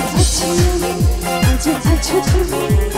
아주 아주 좋은 덕비는